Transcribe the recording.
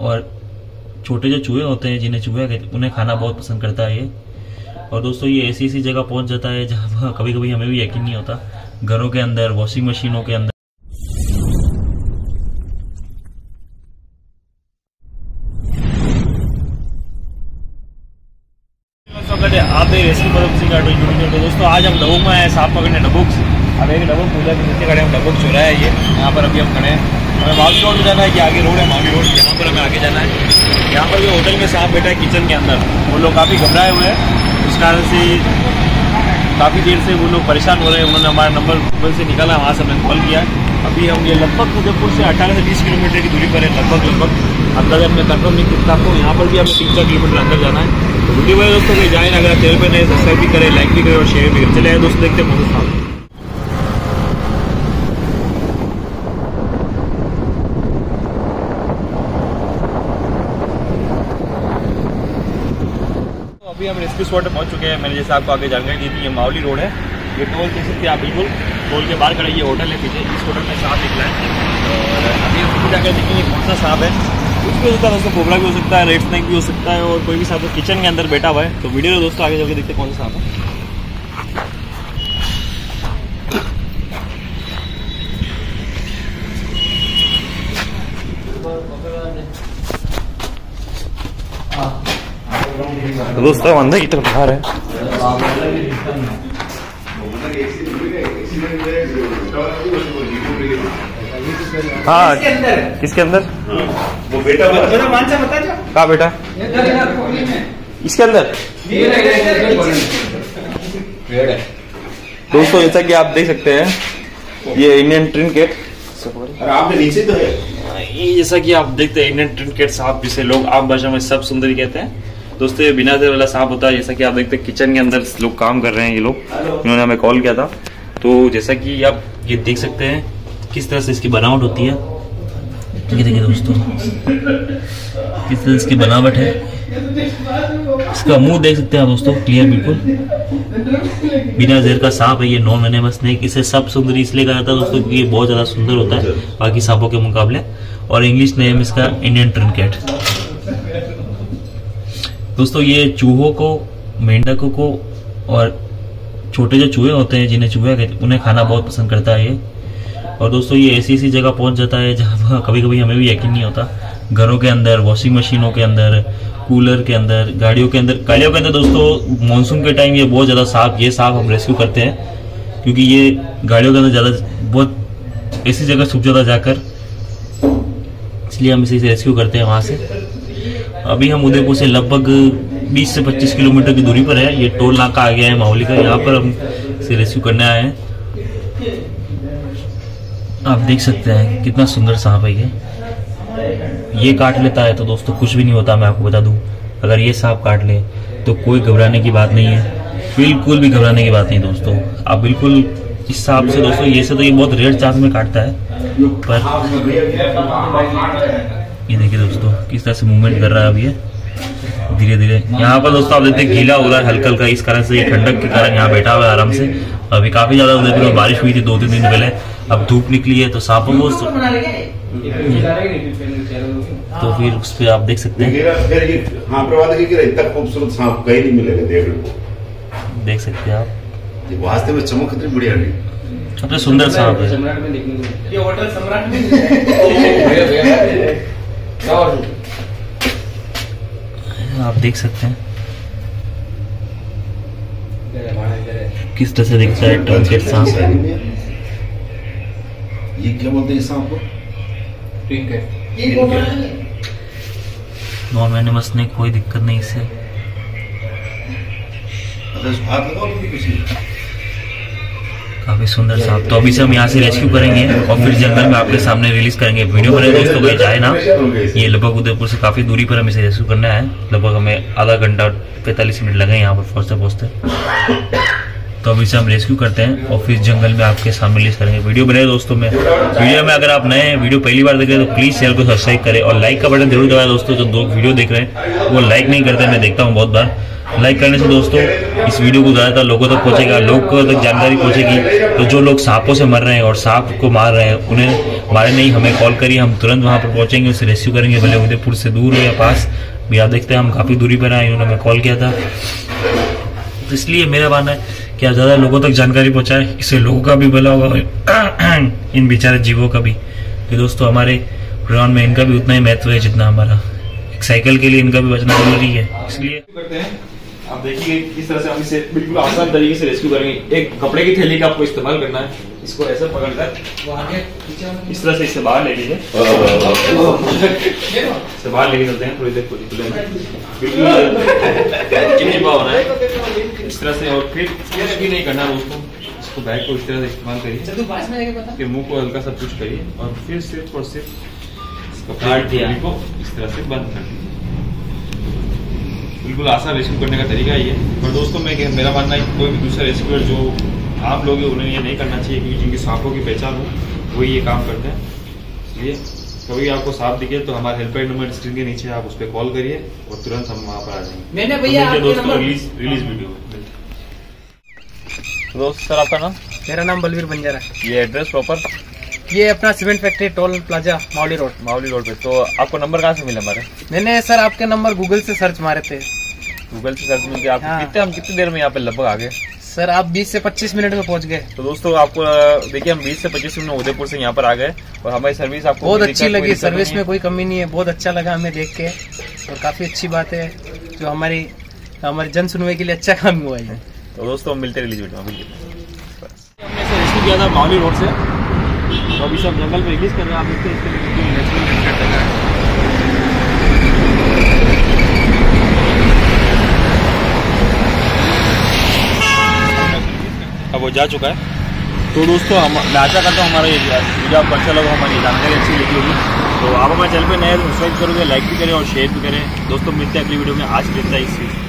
और छोटे जो चूहे होते हैं, जिन्हें चूहे कहते उन्हें खाना बहुत पसंद करता है ये। और दोस्तों, ये ऐसी ऐसी जगह पहुँच जाता है जहाँ कभी कभी हमें भी यकीन नहीं होता। घरों के अंदर वॉशिंग मशीनों के अंदर। आप तो दोस्तों, आज हम डबुक में आए सांप पकड़ने डबुक अब एक डबुक पूजा के नीचे खड़े हम डबुक चुरा है ये। यहाँ पर अभी हम खड़े हैं। हमें मावी रोड जाना है कि आगे रोड है मावी रोड यहाँ पर हमें आगे जाना है। यहाँ पर जो होटल में साफ़ बैठा है किचन के अंदर। वो लोग काफ़ी घबराए हुए हैं। उस कारण से काफ़ी देर से वो लोग परेशान हो रहे हैं। उन्होंने हमारा नंबर गूगल से निकाला, वहाँ से हमने कॉल किया। अभी हम ये लगभग उदयपुर से अठारह से बीस किलोमीटर की दूरी पर है, लगभग लगभग। अंदर हमने कंफर्म नहीं किया आपको यहाँ पर भी हमें तीन चार किलोमीटर अंदर जाना है। तो वीडियो में दोस्तों, कहीं जाए अगर चैनल पर नए सब्सक्राइब भी करें लाइक भी करें और शेयर भी करें। चले दोस्तों, देखते हैं मौसम तो रेस्क्यू स्पॉट पर पहुँच चुके हैं। मैंने जैसे आपको आगे जानकारी दी थी, ये मावली रोड है। ये टोल देख सकते हैं आप बिल्कुल टोल के बाहर खड़े ये होटल है पीछे। इस होटल में सांप निकला है। और अभी जाकर देखेंगे कौन सा सांप है। कुछ भी हो सकता है दोस्तों कोबरा भी हो सकता है, रेड स्नैक भी हो सकता है, और कोई भी सांप किचन के अंदर बैठा हुआ है। तो वीडियो दोस्तों आगे चल के देखते कौन सा सांप है। दोस्तों अंदर की तरफ़ बाहर है। हाँ किसके अंदर? वो बेटा बता बता कहा बेटा? इसके अंदर। दोस्तों जैसा कि आप देख सकते हैं ये इंडियन ट्रिनकेट अरे आपने नीचे तो है। ये जैसा कि आप देखते हैं इंडियन ट्रिनकेट साहब जिसे लोग आम भाषा में सब सुंदरी कहते हैं। दोस्तों ये बिना देर वाला सांप होता है जैसा कि आप देखते हैं किचन के अंदर लोग काम कर रहे हैं ये लोग। इन्होंने हमें कॉल किया था। तो जैसा कि आप ये देख सकते हैं किस तरह से इसकी बनावट होती है। ये देखिए दोस्तों किस तरह इसकी बनावट है। इसका मुँह देख सकते हैं आप दोस्तों क्लियर बिल्कुल। बिना जेर का सांप है ये नॉन वेनेमस स्नेक इसे सब सुंदरी इसलिए कहा जाता है दोस्तों क्योंकि ये बहुत ज़्यादा सुंदर होता है बाकी सांपों के मुकाबले। और इंग्लिश नेम इसका इंडियन ट्रिनकेट दोस्तों, ये चूहों को, मेंढकों को, और छोटे जो चूहे होते हैं, जिन्हें चूहे उन्हें खाना बहुत पसंद करता है ये। और दोस्तों, ये ऐसी ऐसी जगह पहुँच जाता है, जहाँ कभी कभी हमें भी यकीन नहीं होता। घरों के अंदर वॉशिंग मशीनों के अंदर कूलर के अंदर, गाड़ियों के अंदर, गाड़ियों के अंदर दोस्तों मानसून के टाइम ये बहुत ज़्यादा सांप ये सांप हम रेस्क्यू करते हैं। क्योंकि ये गाड़ियों के अंदर ज़्यादा, बहुत ऐसी जगह छुप जाता जाकर। इसलिए हम इसे रेस्क्यू करते हैं वहाँ से। अभी हम उदयपुर से लगभग 20 से 25 किलोमीटर की दूरी पर है। ये टोल नाका आ गया है माहौली का। यहाँ पर हम इसे रेस्क्यू करने आए हैं। आप देख सकते हैं कितना सुंदर सांप है ये। ये काट लेता है तो दोस्तों कुछ भी नहीं होता, मैं आपको बता दूँ। अगर ये सांप काट ले तो कोई घबराने की बात नहीं है। बिल्कुल भी घबराने की बात नहीं दोस्तों। आप बिल्कुल इस सांप से दोस्तों, ये से तो ये बहुत रेयर चांस में काटता है। पर ये देखिए दोस्तों किस तरह से मूवमेंट कर रहा है अभी ये। धीरे धीरे यहाँ पर दोस्तों आप देखते हैं गीला हो रहा है हल्का हल्का इस कारण से ये ठंडक के कारण यहाँ बैठा हुआ है आराम से। अभी काफ़ी ज़्यादा उदयपुर में बारिश हुई थी दो तीन दिन पहले अब धूप निकली है तो सांपों को तो फिर उस पर आप देख सकते हैं। हाँ इतना खूबसूरत सांप कहीं नहीं मिलेगा देखने को। देख सकते हैं आप। ये वास्तव में चमक कितनी बढ़िया नहीं सबसे सुंदर सांप है। आप देख सकते हैं। किस तरह से दिखता है ट्रंकेट सांप ये क्या बोलते हैं सांप को? नॉन वेनेमस ने कोई दिक्कत नहीं इससे काफ़ी सुंदर सांप तो अभी से हम यहाँ से रेस्क्यू करेंगे और फिर जंगल में आपके सामने रिलीज़ करेंगे। वीडियो बने दोस्तों, कहीं जाए ना। ये लगभग उदयपुर से काफ़ी दूरी पर हमें इसे रेस्क्यू करना है। लगभग हमें आधा घंटा पैंतालीस मिनट लगे यहाँ पर पहुँचते पहुँचते तो अभी से हम रेस्क्यू करते हैं और फिर जंगल में आपके सामने रिलीज़ करेंगे। वीडियो बने दोस्तों में। वीडियो में अगर आप नए वीडियो पहली बार देख रहे हैं तो प्लीज़ चैनल को सब्सक्राइब करें और लाइक का बटन ज़रूर दबाएँ दोस्तों। जो दो वीडियो देख रहे हैं, वो लाइक नहीं करते, मैं देखता हूँ बहुत बार। लाइक करने से दोस्तों, इस वीडियो को ज़्यादातर लोगों तक पहुंचेगा। लोगों तक जानकारी पहुंचेगी। तो जो लोग सांपों से मर रहे हैं और सांप को मार रहे हैं, उन्हें मारे नहीं हमें कॉल करिए। हम तुरंत वहाँ पर पहुँचेंगे, उसे रेस्क्यू करेंगे, भले उदयपुर से दूर हो या पास। भी आप देखते हैं, हम काफ़ी दूरी पर आए उन्होंने हमें कॉल किया था। तो इसलिए मेरा मानना है कि आप ज़्यादा लोगों तक जानकारी पहुँचाए, इससे लोगों का भी भला होगा इन बेचारे जीवों का भी। तो दोस्तों, हमारे प्रोग्राम में इनका भी उतना ही महत्व है जितना हमारा। साइकिल के लिए इनका भी बचना ज़रूरी है, इसलिए आप देखिए किस तरह से हम इसे बिल्कुल आसान तरीके से रेस्क्यू करेंगे। एक कपड़े की थैली का आपको इस्तेमाल करना है। इसको ऐसे पकड़कर इस तरह से इसे बाहर ले लीजिए। इसे बाहर लेके चलते हैं थोड़ी देर खुले खुले में। बिल्कुल। होना है? इस तरह से और फिर भी नहीं करना दोस्तों। इसको बैग को इस तरह से इस्तेमाल करिए। चल तू पास में जाके बता। इसके मुँह को हल्का सा कुछ करिए और फिर सिर्फ़ और सिर्फ़ इस कपड़े काट दिया। को इस तरह से बंद कर दिया बिल्कुल आसान रेस्क्यू करने का तरीका ये है। पर दोस्तों मैं मेरा मानना है कि कोई भी दूसरा रेस्क्यूअर जो आप लोग हैं उन्हें ये नहीं करना चाहिए क्योंकि जिनकी सांपों की पहचान हो वही ये काम करते हैं। इसलिए कभी आपको सांप दिखे तो हमारे हेल्पलाइन नंबर स्क्रीन के नीचे आप उस पर कॉल करिए और तुरंत हम वहाँ पर आ जाएँगे। मैंने तो भैया मिलते दोस्तों रिलीज़ रिलीज़ वीडियो हैं। तो दोस्त सर आपका नाम? मेरा नाम बलवीर बंजारा है। ये एड्रेस प्रॉपर ये अपना cement factory toll plaza Mavli road Mavli road पे। तो आपको नंबर कहाँ से मिला हमारे? मैंने सर आपके नंबर गूगल से सर्च मारे थे। गूगल से सर्च में कि आप हाँ। कितने हम कितनी देर में यहाँ पे लगभग आ गए? सर आप 20 से 25 मिनट में पहुँच गए। तो दोस्तों आपको देखिए हम 20 से 25 मिनट उदयपुर से यहाँ पर आ गए और हमारी सर्विस आपको बहुत अच्छी लगी। सर्विस में कोई कमी नहीं है। बहुत अच्छा लगा हमें देख के। और काफ़ी अच्छी बात है। जो हमारी हमारी जन सुनवाई के लिए अच्छा काम हुआ है तो दोस्तों हम मिलते रिलीज़ वीडियो हमने इसे रेस्क्यू किया था मावली रोड से। तो अभी सब जंगल में रिलीज़ कर रहे हैं। आप देखते हैं इसके नेचुरल हैबिटेट लगा है अब वो जा चुका है। तो दोस्तों, हम मैं आशा करता हूँ हमारा ये वीडियो आपको अच्छा लगा हमारी जानकारी अच्छी लगी होगी। तो आप हमारे चैनल पर नए सब्सक्राइब करोगे लाइक भी करें और शेयर भी करें। दोस्तों, मिलते हैं अगली वीडियो में। आज मिलता है इस ही।